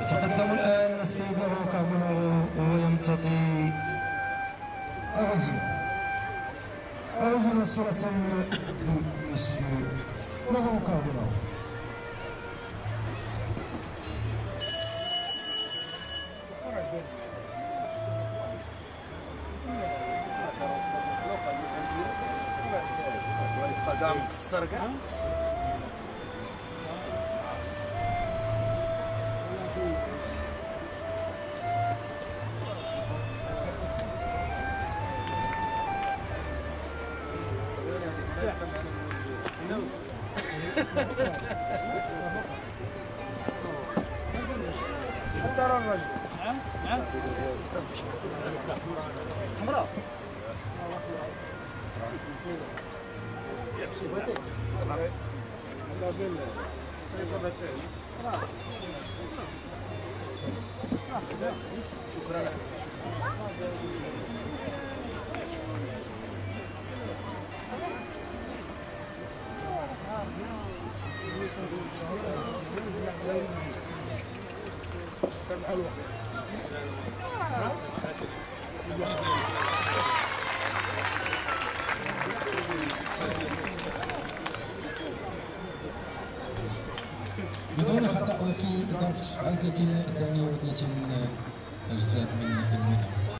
يتقدم الآن السيد لغو كابونو ويمتطي أغزي نصر سلم مسيو لغو كابونو قدام كاع ترى الرجل حمراء شكرا كان حلو بدون خطأ وفي ظرف عودة 38 أجزاء من المئة